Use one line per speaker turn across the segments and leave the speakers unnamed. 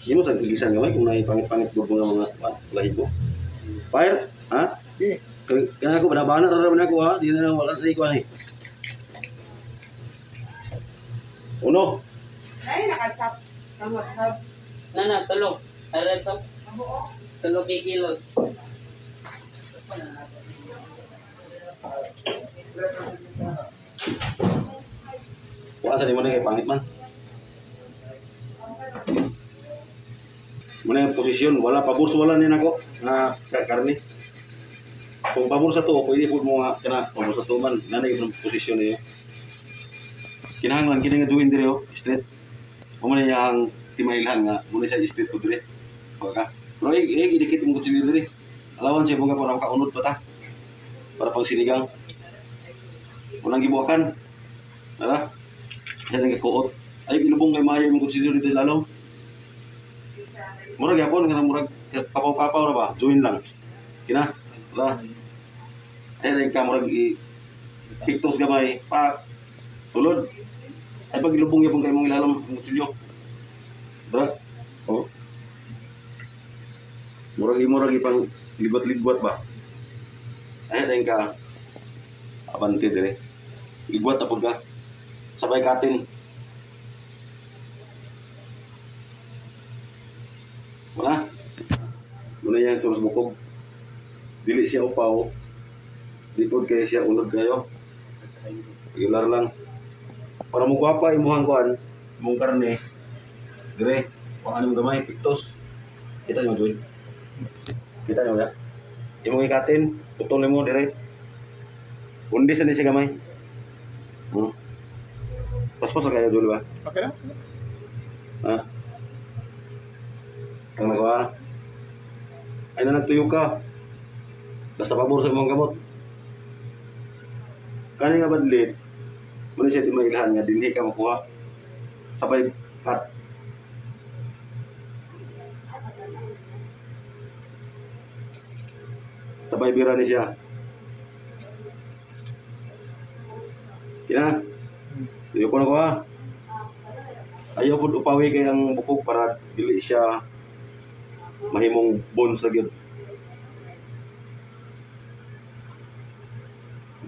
Hindi mo sa gigisan gamay kung naipangit-pangit ko mga mga ah, lahi ko. Fire? Ha?
Di.
Kaya kaya ako, banabana raraman ako ha. Di na lang wala sa ikuan eh. Uno.
Ay, nakachap. Kamot-hab.
Nana, tulog. Ara to. Tulog kikilos.
Wala sa di mo na kay pangit man. Muna yung posisyon, wala pabor wala din ako na ka- karne. Kung pabor sa to, pwede po mo nga kana pabor sa to man, nanay yung posisyon niyo. Kinahanglan kini nga duwin dire oh, straight. Mo man yang timailhan nga, muna siya straight po dire. Baka. Pero eh, eh idikit mo kutsilyo dire. Alawan siya mga para kaunod pa ta. Para pag sinigang. Unang gibuakan. Ara. Yan ang kuot. Ay ilubong kay Maya yung kutsilyo dito lalo. Murag yapon nga murag kapaw-kapaw ra ba? Join lang. Kina. Wala. Ay ka murag i piktos gamay pa sulod. Ay pag ilubong yapon kay mong ilalam ang kutsilyo. Bra. Oh. Murag murag ipang libat-libat ba? Ay ka abante dire. Libat tapod ka. Sabay katin. Wala. Muna yan sa bukog. Dili siya upaw. Likod kaya siya unod kayo. Ilar lang. Para mo gwapa imuhang kuan, imong karne. Dire, kung ano gamay, piktos. Kita nyo, Joy. Kita nyo, ya. Imong ikatin, putol mo dire. Undi sa ni siya gamay. Hmm. Pas-pas na kayo, Joy, ba?
Okay na?
Ha? Ang nagawa? Na nagtuyo ka. Basta pabor sa imong gamot. Kani nga badlit, muna siya di mailhan nga dinhi ka makuha. Sabay cut. Sabay bira ni siya. Kina? Tuyo ko na ko ha. Ayaw po upawi kay ang bukog para dili siya mahimong bones na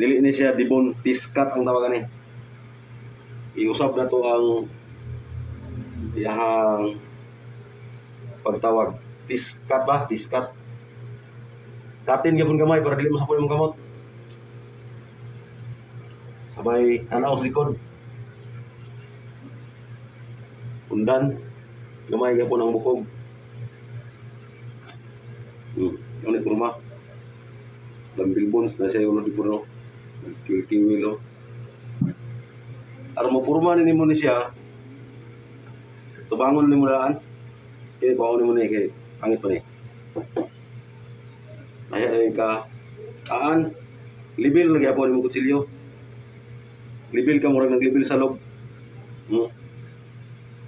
Dili ni siya dibon tiskat ang tawagan ni. Iusab na to ang iyahang pagtawag. Tiskat ba? Tiskat. Katin gyapon gamay para dili masapol imong kamot. Sabay tanaw sa likod. Undan. Gamay gyapon ang bukog. Hmm. Ni kurma. Lambil bones na siya yung di puno. Kiwil-kiwil o. Aram mo purma ni mo ni siya. Tubangon ni mo daan. Kaya bawa ni mo ni kay pangit pa ni. Ay ay ka. Aan. Libil lagi ako ni mo kutsilyo. Libil ka murag naglibil sa loob. Hmm.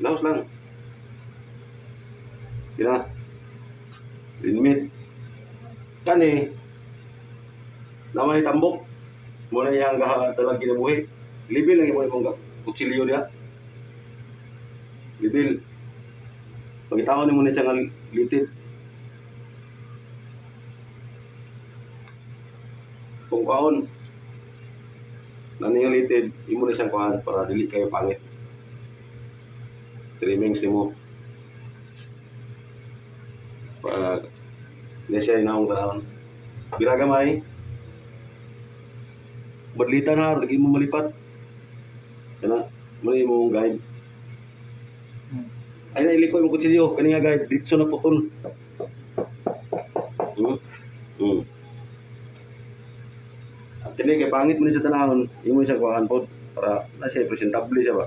Laos lang. Kina. Limit. Kani. Naman ni tambok. Muna yang gaha talag kinabuhi. Libil lagi mo kung kutsilyo dia. Libil. Pagitaon ni mo ni siya nga litid. Kung kaon, naningalitid, imo na siyang kuhan para dili kayo pangit. Trimmings ni mo. Para hindi siya inaong tanawon. Giragamay. Badlita na, lagi mo malipat. Kana, mo guide. Ay na ilikoy mo kutsilyo, kani nga guide, dito na putol. Hmm? Hmm. Kini kay pangit mo ni sa tanahon, imo siya kuhaan pod para na siya presentable siya ba.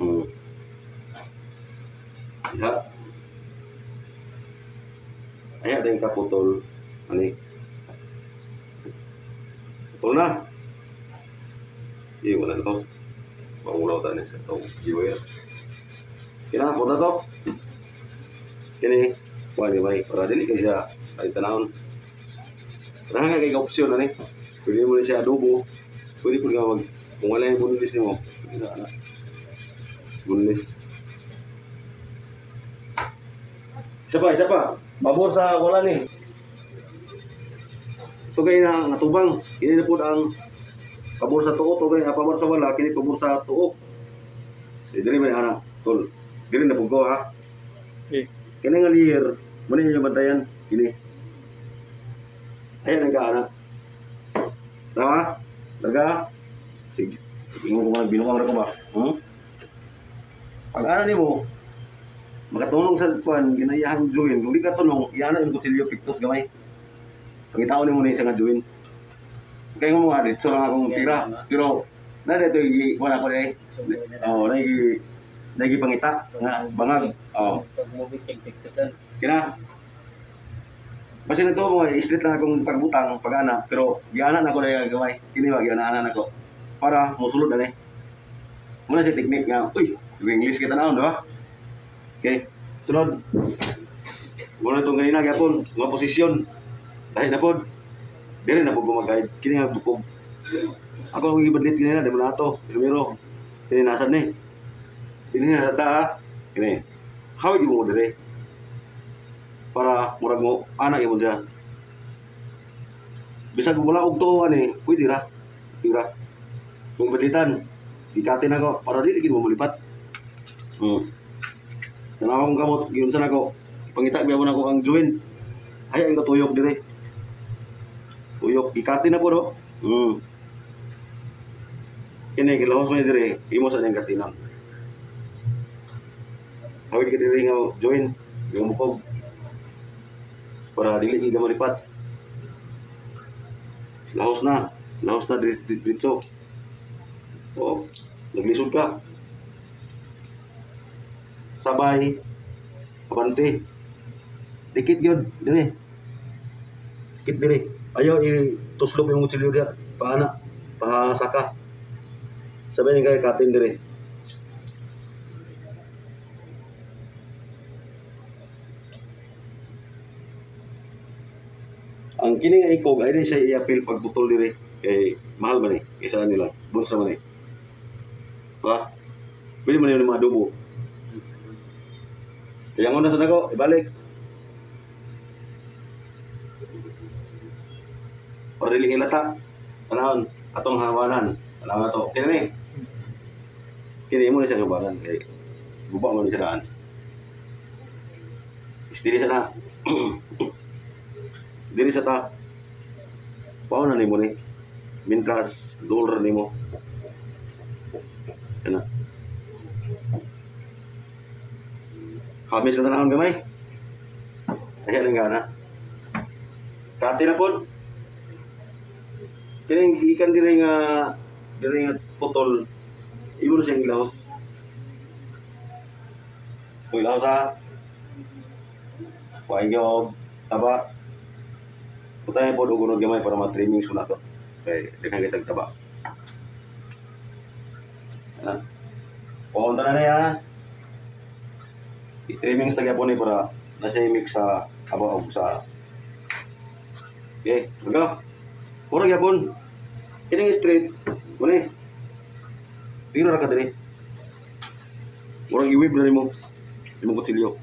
Hmm. Ya. Ay ada yung kaputol. Ani. Putol na. Iya, wala na tos. Mangulaw tayo sa tong viewers. Kina po na to. Kini, wali may para dili kay siya ay tanahon. Karang nga kay opsyon na ni. Pwede mo na siya adobo. Pwede po nga mag kung wala yung bunlis mo. Pwede na na. Bunlis. Isa pa, isa pa. Pabor sa wala ni. Kayo na natubang. Kini na po ang pabor sa tuo. Kayo na pabor sa wala. Kini pabor sa tuo. Eh, dili man anak. Tol. Dili na po ko ha.
Eh.
Kini nga liyer. Muna yung bantayan. Kini. Ayan ang anak. Tama? Larga? Sige. Ingo ko nga binuang na ko ba? Hmm? Pag ano ni mo, makatulong sa kuan ginayahan join kung di ka tulong iyana yung kutsilyo piktos gamay pangitaon ni mo na isa nga join kaya mo nga dito lang akong tira pero na dito yung wala ko dahil oh na yung nagi pangita nga bangag oh
Pag movie kay picturean.
kina Basta na to mo, islit lang akong pagbutang, pag-ana, pero giana na ako na yung gamay. Kini ba, giana na ako. Para musulod na eh. Muna si teknik nga, uy, English kita na, di ba? Okay, sunod. Muna itong kanina, gapon, mga posisyon. Dahil na po, dili na po gumagayad. Kini nga bukog. Ako ang ibadlit kanina, di mo na ito. Primero, kini nasan ni. Kini nasa ta, kini. How mo mo dire? Para murag mo, anak mo dyan. Bisag wala og to ani, pwede ra. Tira. Kung balitan, ikatin ako para dili gid mo malipat. Hmm. Kana akong kamot, giyon sa nako. Pangita biya mo nako ang join. Ay ang tuyok dire. Tuyok ikatin na po do. Hmm. Kini kilahos mo dire, imo sa nang katinan. Hawid ka dire nga join, yung mukog. Para dili ka malipat. Lahos na. Lahos na dir- dir- diretso. Oo. Naglisod ka. Sabay. Abante. Dikit yun. Dili. Dikit dili. Ayaw i-tuslop yung kutsilyo diya. Paana. Pahasaka. Sabay ni kay katin dili. Ang kini nga ikog ay din siya i-appeal pag diri kay mahal ba ni isa nila bunsa man ni ha pwede man yun mga adobo kaya nga na sa nako ibalik para dili ilata tanahon atong hawanan. Tanahon ato kini ni kini mo ni siya kabanan kay guba man ni siya daan. Diri sa na diri sa ta. Pao na nimo ni. Mintras dollar nimo. Kana Hamis na tanahon gamay. Ayan ang gana. Kati na po Kining ikan diri nga diri nga putol imo na siyang ilahos Kung ilahos ha Kuhain ka taba Putay po dugunod gamay para ma-trimming so na to. Kay daghang kitag taba. Ana. Pumunta na na ya. I-trimming sa gyapon ni para nasa mix sa abaw sa Okay, mga. Puro gyapon. Kini straight. Muni. Tiro ra ka diri. Murag i-wave na nimo. Imong kutsilyo.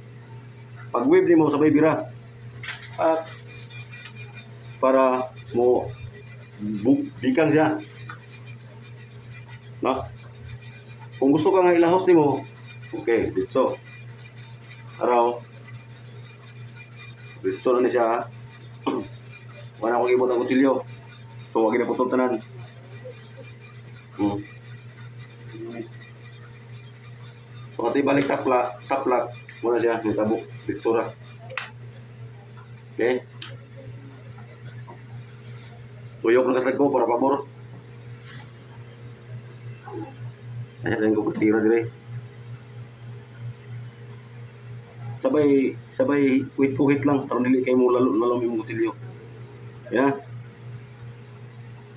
Pag wave nimo sabay bira. At para mo bikang siya. No? Kung gusto ka nga ilahos ni mo, okay, ditso. Araw. Ditso na ni siya. Wala akong ibot ang kutsilyo. So, wag na putol tanan. Hmm. Pagkati balik tapla, taplak, muna siya, may tabok, ditso ra. Okay? Tuyok na kasag ko para pabor. Ayan ang kukutira dire. Sabay, sabay, wait-wait lang. Para dili kayo mo lalo, lalom yung kutsilyo. Yan.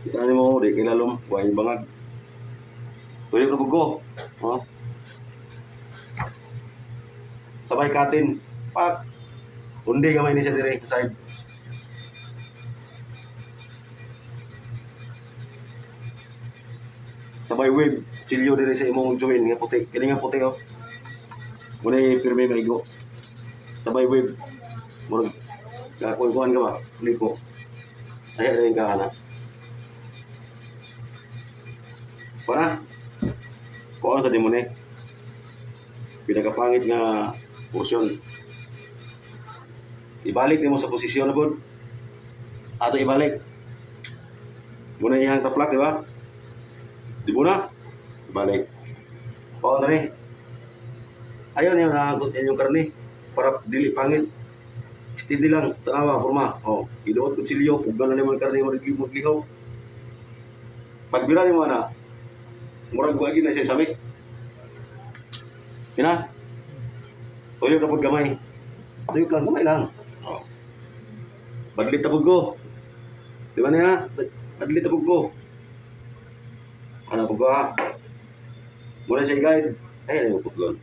Kita mo, di kayo lalom. Huwag bangag. Tuyok na bugo. Oh. Sabay katin. Pak. Undi gamay ni siya dire side. sabay wave chilyo dire sa imong join nga puti kini nga puti oh muna pirmi maigo Sabay wave. Murag kakuan ka ba? Liko. Ay rin ka na. Para. Kuan sa dimo ni. Pinakapangit nga portion. Ibalik nimo sa posisyon na pod. Ato ibalik. Muna ihang taplak, di ba? Di muna. Ibalik. Kuan na ni. Ayaw niya nakagot yung karne para dili pangit. Steady lang, tanawa, forma. Oh, iluot ko silyo, pugan na naman karne mo maglihaw. Pagbira ni mo na, murag buhagi na siya samik. Kina? Tuyo na po gamay. Tuyo lang, gamay lang. Oh. Badlit tapog ko. Di ba niya? Badlit tapog ko. Ano ko ha? Muna siya guide. Ay, ano yung putlon.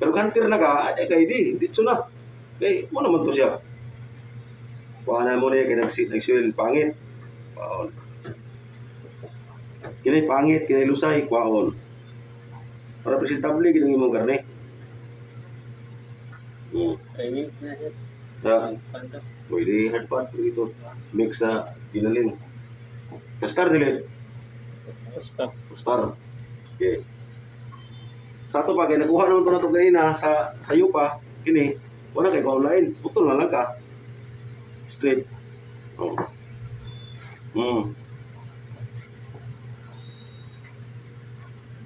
Pero gantir na ka, ay kay di, dito na. Kay, mo naman to siya. Kuhanan mo na yung nagsiwil, pangit. Kwaon. Kinay pangit, kinay lusay, kwaon. Para presentable, ginang imong karne. Hmm.
Pagpanda.
pwede hard part dito. Mix sa ginalin. Kastar dili.
Basta.
Star. Okay. Sa ato pa, kaya nakuha naman ito na ito kanina sa, sa yupa, kini, wala kay online. Putol na lang ka. Straight. Oh. Hmm.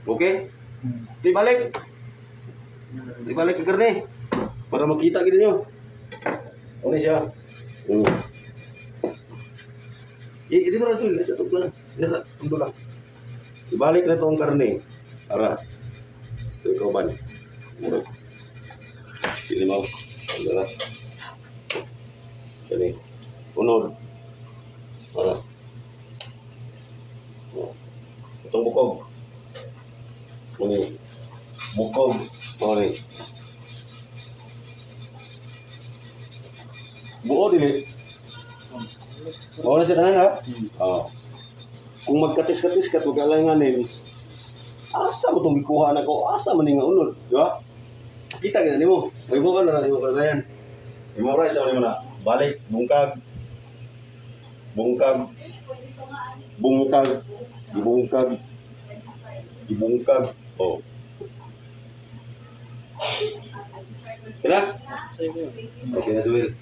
Okay? Di balik. Di balik ke karne. Para makita gini nyo. Ano siya? Hmm. I, ini mo na ito. Nasa ito lang. Nasa ito lang. Ibalik na itong karne. Para. Ito ikaw ba? Murag. Sini mo. Ano na. Kani. Unod. Para. Itong bukog. Ini. Bukog. Ini. Buo dili. Buo na siya na? Oo. Kung magkatis-katis ka, huwag alanganin, asa mo itong gikuha na ko, asa man nga unod, di ba? Kita ka na mo, may buka na na mo kagayan. Memorize na mo na, balik, bungkag, bungkag, bungkag, ibungkag, ibungkag, oh.
Sige.
Okay na, Duel.